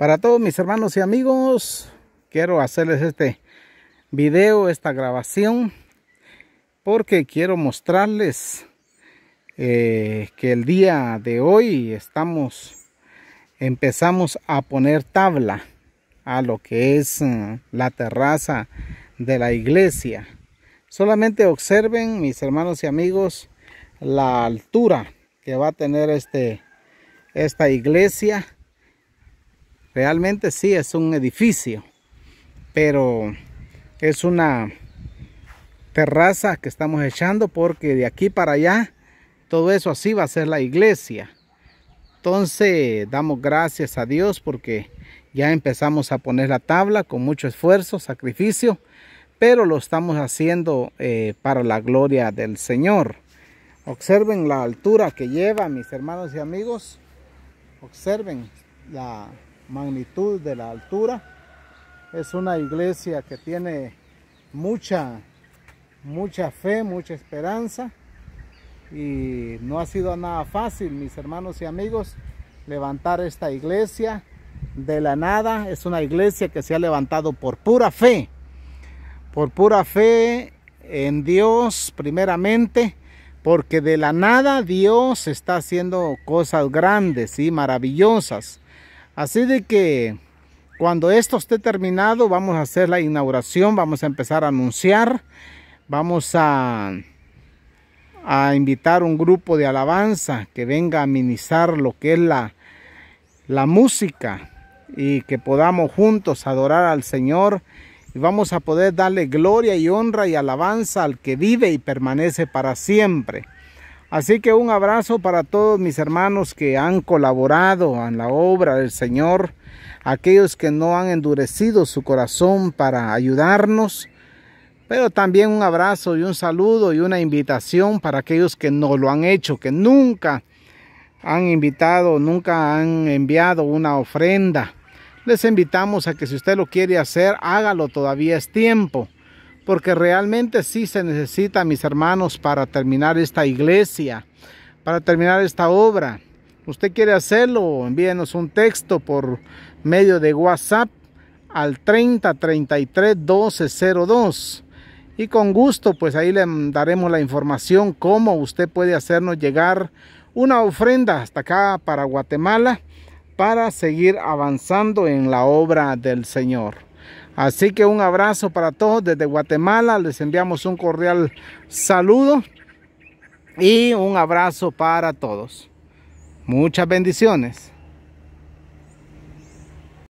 Para todos mis hermanos y amigos, quiero hacerles este video, esta grabación, porque quiero mostrarles eh, que el día de hoy estamos, empezamos a poner tabla a lo que es uh, la terraza de la iglesia. Solamente observen, mis hermanos y amigos, la altura que va a tener este, esta iglesia Realmente sí es un edificio, pero es una terraza que estamos echando porque de aquí para allá todo eso así va a ser la iglesia. Entonces damos gracias a Dios porque ya empezamos a poner la tabla con mucho esfuerzo, sacrificio, pero lo estamos haciendo eh, para la gloria del Señor. Observen la altura que lleva, mis hermanos y amigos. Observen la magnitud de la altura. Es una iglesia que tiene mucha, mucha fe, mucha esperanza. Y no ha sido nada fácil, mis hermanos y amigos, levantar esta iglesia de la nada. Es una iglesia que se ha levantado por pura fe. Por pura fe en Dios primeramente. Porque de la nada Dios está haciendo cosas grandes y maravillosas. Así de que cuando esto esté terminado vamos a hacer la inauguración, vamos a empezar a anunciar, vamos a, a invitar un grupo de alabanza que venga a ministrar lo que es la, la música y que podamos juntos adorar al Señor y vamos a poder darle gloria y honra y alabanza al que vive y permanece para siempre. Así que un abrazo para todos mis hermanos que han colaborado en la obra del Señor, aquellos que no han endurecido su corazón para ayudarnos, pero también un abrazo y un saludo y una invitación para aquellos que no lo han hecho, que nunca han invitado, nunca han enviado una ofrenda. Les invitamos a que si usted lo quiere hacer, hágalo, todavía es tiempo porque realmente sí se necesita, mis hermanos, para terminar esta iglesia, para terminar esta obra. Usted quiere hacerlo, envíenos un texto por medio de WhatsApp al 30 33 12 02 y con gusto pues ahí le daremos la información cómo usted puede hacernos llegar una ofrenda hasta acá para Guatemala para seguir avanzando en la obra del Señor. Así que un abrazo para todos desde Guatemala. Les enviamos un cordial saludo y un abrazo para todos. Muchas bendiciones.